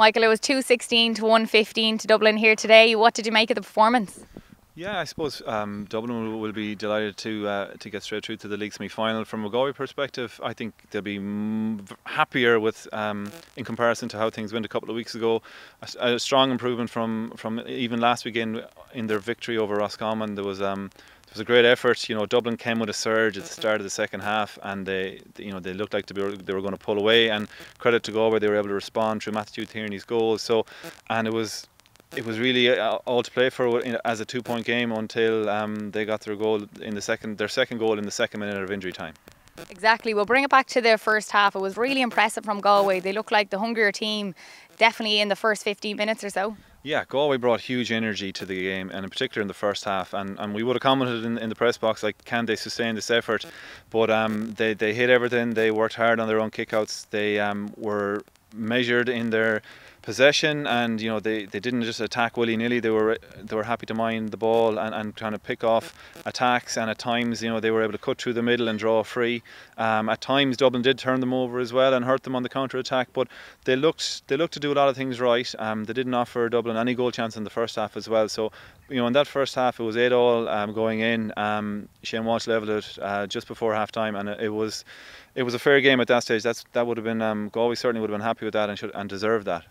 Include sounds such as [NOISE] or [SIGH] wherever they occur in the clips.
Michael, it was 216 to 115 to Dublin here today. What did you make of the performance? Yeah, I suppose um, Dublin will, will, be delighted to uh, to get straight through to the league semi-final. From a Galway perspective, I think they'll be m- happier with um, in comparison to how things went a couple of weeks ago. A, a, strong improvement from from even last weekend in their victory over Roscommon. There was um, it was a great effort. You know, Dublin came with a surge at the start of the second half, and they, you know, they looked like they were, they were going to pull away. And credit to Galway, they were able to respond through Matthew Tierney's goals. So, and it was it was really uh, all to play for as a two-point game until um, they got their goal in the second, their second goal in the second minute of injury time. Exactly. We'll bring it back to their first half. It was really impressive from Galway. They looked like the hungrier team, definitely in the first 15 minutes or so. Yeah, Galway brought huge energy to the game, and in particular in the first half. And, and we would have commented in, in the press box, like, can they sustain this effort? But um, they, they hit everything. They worked hard on their own kickouts. They um, were measured in their possession and you know they, they didn't just attack willy-nilly. They were they were happy to mind the ball and, and kind of pick off attacks. And at times you know they were able to cut through the middle and draw free. Um, at times Dublin did turn them over as well and hurt them on the counter attack but they looked they looked to do a lot of things right. Um, they didn't offer Dublin any goal chance in the first half as well. So you know in that first half it was 8 all um, going in. Um, Shane Walsh levelled it uh, just before half time and it, it was it was a fair game at that stage. That's that would have been um, Galway certainly would have been happy with that and should and deserved that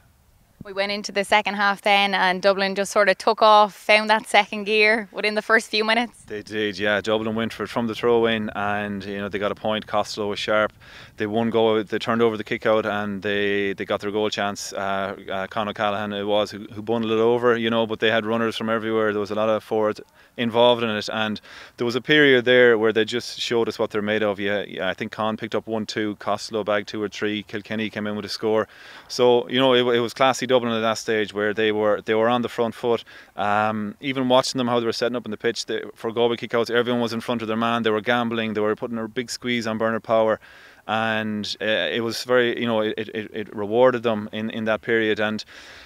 we went into the second half then, and Dublin just sort of took off, found that second gear within the first few minutes. They did, yeah. Dublin went for it from the throw in, and you know they got a point. Costello was sharp. They won goal. They turned over the kick out, and they, they got their goal chance. Uh, uh, Con O'Callaghan it was who, who bundled it over, you know. But they had runners from everywhere. There was a lot of forwards involved in it, and there was a period there where they just showed us what they're made of. Yeah, yeah I think Con picked up one, two. Costello bagged two or three. Kilkenny came in with a score. So you know it, it was classy Dublin at that stage where they were they were on the front foot. Um, even watching them how they were setting up in the pitch they, for Galway kickouts, everyone was in front of their man. They were gambling. They were putting a big squeeze on Bernard Power, and uh, it was very you know it, it, it rewarded them in, in that period. And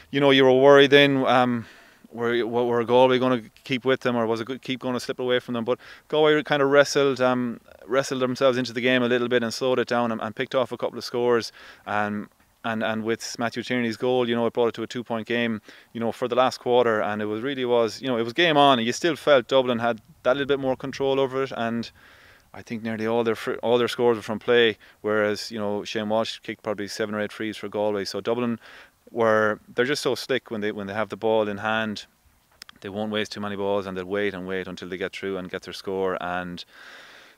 you know you were worried then. Um, were, were Galway going to keep with them, or was it keep going to slip away from them? But Galway kind of wrestled, um, wrestled themselves into the game a little bit and slowed it down and, and picked off a couple of scores. Um, and and with Matthew Tierney's goal, you know, it brought it to a two point game, you know, for the last quarter, and it was really was, you know, it was game on, and you still felt Dublin had that little bit more control over it, and I think nearly all their all their scores were from play, whereas you know Shane Walsh kicked probably seven or eight frees for Galway, so Dublin were they're just so slick when they when they have the ball in hand, they won't waste too many balls, and they'll wait and wait until they get through and get their score. And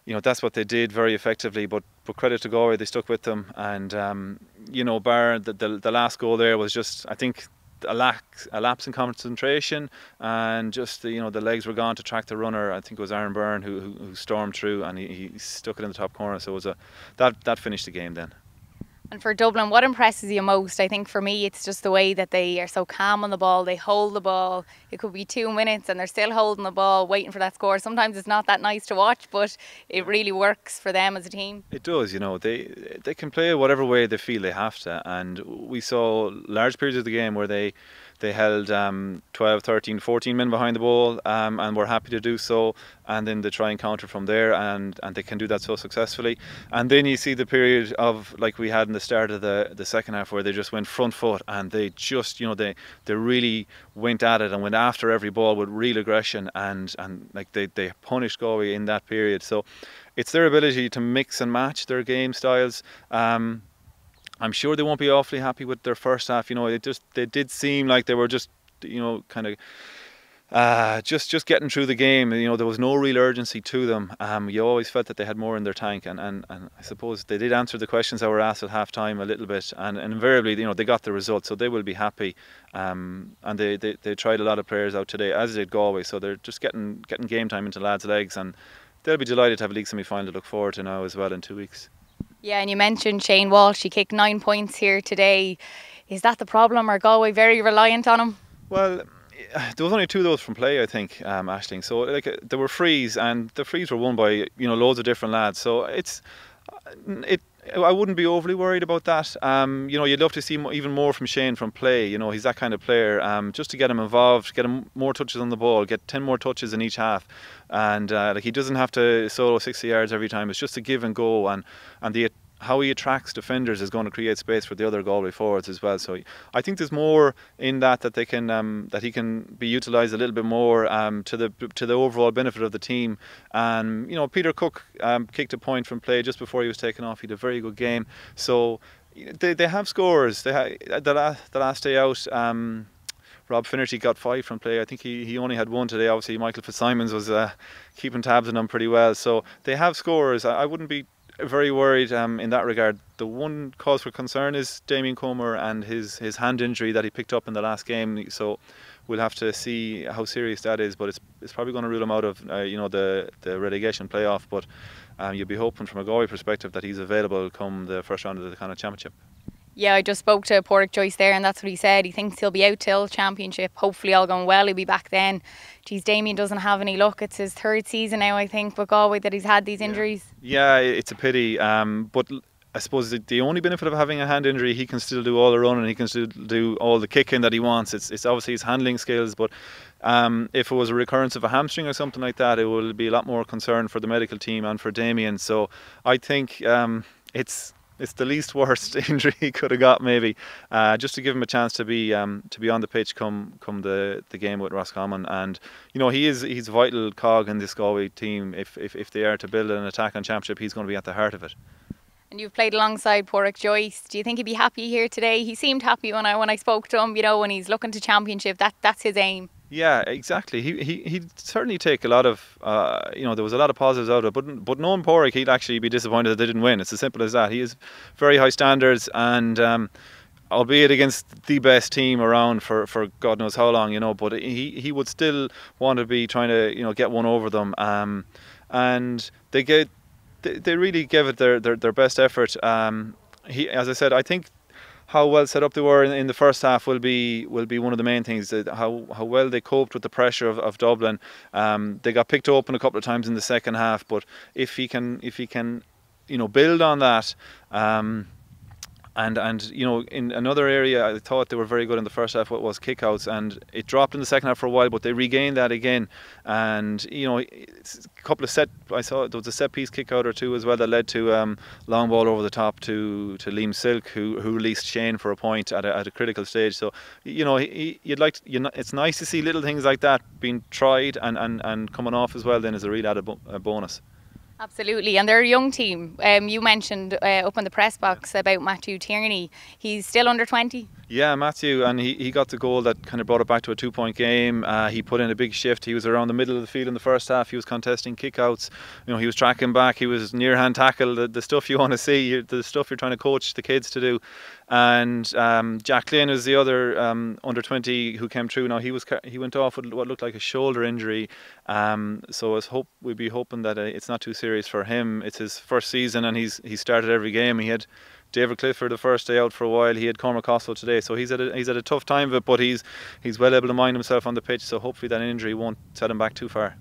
you know that's what they did very effectively. But but credit to Galway, they stuck with them, and um, you know, bar the, the, the last goal there was just I think a lack a lapse in concentration and just the, you know the legs were gone to track the runner. I think it was Aaron Byrne who, who, who stormed through and he, he stuck it in the top corner. So it was a that that finished the game then. And for Dublin, what impresses you most? I think for me, it's just the way that they are so calm on the ball. They hold the ball. It could be two minutes and they're still holding the ball, waiting for that score. Sometimes it's not that nice to watch, but it really works for them as a team. It does, you know. They they can play whatever way they feel they have to, and we saw large periods of the game where they they held um, 12, 13, 14 men behind the ball um, and were happy to do so. And then they try and counter from there, and, and they can do that so successfully. And then you see the period of like we had in the start of the, the second half where they just went front foot and they just you know they they really went at it and went after every ball with real aggression and and like they they punished Galway in that period. So it's their ability to mix and match their game styles. Um, I'm sure they won't be awfully happy with their first half. You know, it just they did seem like they were just you know kind of uh, just just getting through the game. You know, there was no real urgency to them. Um, you always felt that they had more in their tank, and, and, and I suppose they did answer the questions that were asked at half time a little bit, and, and invariably, you know, they got the result, so they will be happy. Um, and they, they, they tried a lot of players out today, as did Galway, so they're just getting getting game time into lads' legs, and they'll be delighted to have a league semi final to look forward to now as well in two weeks. Yeah, and you mentioned Shane Walsh. He kicked nine points here today. Is that the problem? Are Galway very reliant on him? Well, there was only two of those from play, I think, um, Aisling. So like uh, there were frees, and the frees were won by you know loads of different lads. So it's it I wouldn't be overly worried about that. Um, you know, you'd love to see even more from Shane from play. You know, he's that kind of player. Um, just to get him involved, get him more touches on the ball, get ten more touches in each half, and uh, like he doesn't have to solo sixty yards every time. It's just a give and go, and and the how he attracts defenders is going to create space for the other Galway forwards as well. So I think there's more in that that they can um, that he can be utilised a little bit more um, to the to the overall benefit of the team. And you know, Peter Cooke um, kicked a point from play just before he was taken off. He had a very good game. So they they have scores. They ha- the last the last day out. Um, Rob Finnerty got five from play. I think he, he only had one today. Obviously, Michael Fitzsimons was uh, keeping tabs on them pretty well. So they have scores. I, I wouldn't be very worried um, in that regard. The one cause for concern is Damien Comer and his, his hand injury that he picked up in the last game. So we'll have to see how serious that is. But it's, it's probably going to rule him out of uh, you know the, the relegation playoff. But um, you'll be hoping from a Galway perspective that he's available come the first round of the kind of championship. Yeah, I just spoke to Pádraic Joyce there, and that's what he said. He thinks he'll be out till championship. Hopefully, all going well. He'll be back then. Geez, Damien doesn't have any luck. It's his third season now, I think, with Galway that he's had these injuries. Yeah, yeah it's a pity. Um, but I suppose the only benefit of having a hand injury, he can still do all the running, he can still do all the kicking that he wants. It's, it's obviously his handling skills, but um, if it was a recurrence of a hamstring or something like that, it will be a lot more concern for the medical team and for Damien. So I think um, it's it's the least worst [LAUGHS] injury he could have got maybe. Uh, just to give him a chance to be um, to be on the pitch come come the, the game with Roscommon. And you know he is he's a vital cog in this Galway team. If, if, if they are to build an attack on championship he's going to be at the heart of it. And you've played alongside Pádraic Joyce. Do you think he'd be happy here today? He seemed happy when I when I spoke to him you know when he's looking to championship. That that's his aim yeah, exactly. He he he'd certainly take a lot of uh, you know there was a lot of positives out of it, but but knowing Pádraic, he'd actually be disappointed that they didn't win. It's as simple as that. He has very high standards and. Um, albeit against the best team around for, for God knows how long, you know, but he, he would still want to be trying to, you know, get one over them. Um, and they get they, they really gave it their, their, their best effort. Um, he, as I said, I think how well set up they were in, in, the first half will be will be one of the main things. How how well they coped with the pressure of, of Dublin. Um, they got picked open a couple of times in the second half, but if he can if he can, you know, build on that. Um, and and you know in another area I thought they were very good in the first half what was kickouts and it dropped in the second half for a while but they regained that again. And you know a couple of set I saw there was a set piece kick out or two as well that led to um, long ball over the top to to Liam Silke who who released Shane for a point at a, at a critical stage. So you know he, you'd like to, you know, it's nice to see little things like that being tried and, and, and coming off as well then is a real added bonus Absolutely, and they're a young team. Um, you mentioned uh, up in the press box about Matthew Tierney. He's still under 20. Yeah, Matthew, and he, he got the goal that kind of brought it back to a two point game. Uh, he put in a big shift. He was around the middle of the field in the first half. He was contesting kickouts. You know, he was tracking back. He was near hand tackle. The, the stuff you want to see, the stuff you're trying to coach the kids to do. And um, Jack Glynn was the other um, under 20 who came through. Now he was he went off with what looked like a shoulder injury. Um, so I hope we'd be hoping that uh, it's not too serious for him. It's his first season and he's he started every game. He had David Clifford the first day out for a while. He had Cormac Costello today, so he's at a, he's at a tough time of it, but he's he's well able to mind himself on the pitch. So hopefully that injury won't set him back too far.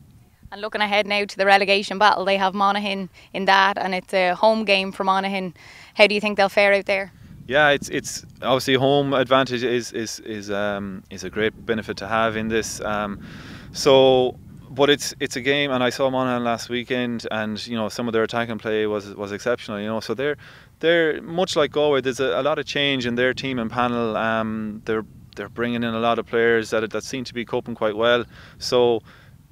And looking ahead now to the relegation battle, they have Monaghan in that, and it's a home game for Monaghan. How do you think they'll fare out there? Yeah, it's it's obviously home advantage is is is um, is a great benefit to have in this. Um, so but it's it's a game, and I saw Monaghan last weekend, and you know some of their attacking play was was exceptional. You know, so they're they're much like Galway. There's a, a lot of change in their team and panel. Um, they're they're bringing in a lot of players that that seem to be coping quite well. So,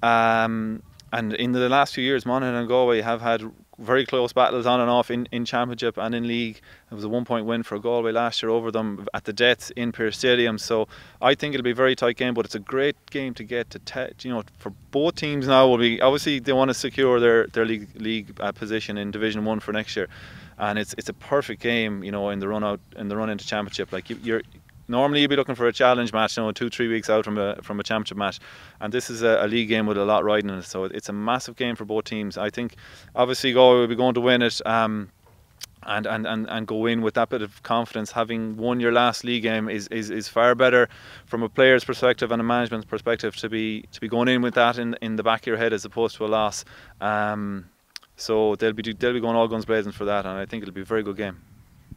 um, and in the last few years, Monaghan and Galway have had very close battles on and off in, in championship and in league. It was a one point win for Galway last year over them at the death in Pearse Stadium. So I think it'll be a very tight game, but it's a great game to get to. Te- you know, for both teams now will be obviously they want to secure their their league league uh, position in Division One for next year, and it's it's a perfect game. You know, in the run out in the run into championship, like you, you're normally you'd be looking for a challenge match, you know, two three weeks out from a from a championship match, and this is a, a, league game with a lot riding in it. So it's a massive game for both teams. I think obviously Galway will be going to win it. Um, and, and, and, and go in with that bit of confidence. Having won your last league game is, is, is far better from a player's perspective and a management's perspective to be to be going in with that in, in the back of your head as opposed to a loss. Um, so they'll be they'll be going all guns blazing for that, and I think it'll be a very good game.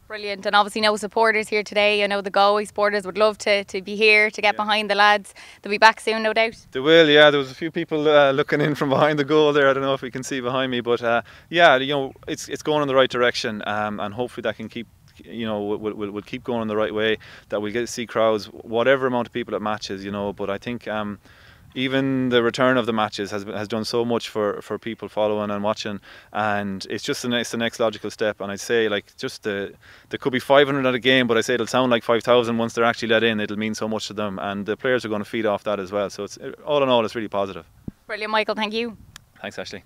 Brilliant, and obviously no supporters here today. I know the Galway supporters would love to, to be here to get yeah. behind the lads. They'll be back soon, no doubt. They will, yeah. There was a few people uh, looking in from behind the goal there. I don't know if we can see behind me, but uh, yeah, you know, it's it's going in the right direction, um, and hopefully that can keep you know we'll, will will keep going in the right way. That we get to see crowds, whatever amount of people at matches, you know. But I think. Um, even the return of the matches has has done so much for, for people following and watching, and it's just the next the next logical step. And I'd say like just the there could be 500 at a game, but I say it'll sound like 5,000 once they're actually let in. It'll mean so much to them, and the players are going to feed off that as well. So it's all in all, it's really positive. Brilliant, Michael. Thank you. Thanks, Ashley.